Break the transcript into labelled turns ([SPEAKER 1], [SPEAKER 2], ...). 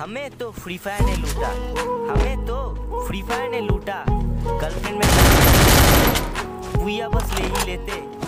[SPEAKER 1] हमें तो free fire ने लूटा। हमें तो फ्री फायर ने लूटा। गर्लफ्रेंड में भूया बस ले ही लेते।